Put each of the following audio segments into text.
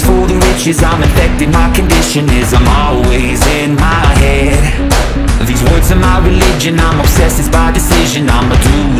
subconscious I'm infected, my condition is I'm always in my head. These words are my religion, I'm obsessed, it's by decision. I'ma do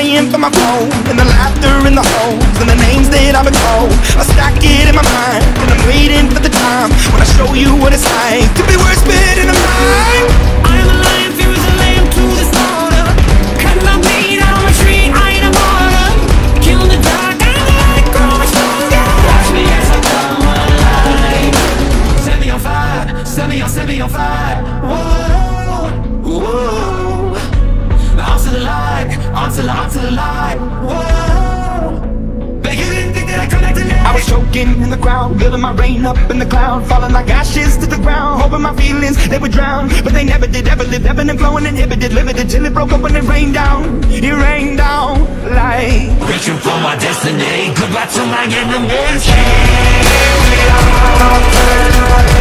you're for my phone And the laughter in the holes and the names that I've been called I was choking in the crowd, building my rain up in the cloud Falling like ashes to the ground, hoping my feelings, they would drown. But they never did, ever lived, ebbing and flowing, inhibited, limited Till it broke up and it rained down, it rained down like Reaching for my destiny. Goodbye to my enemies. Here we are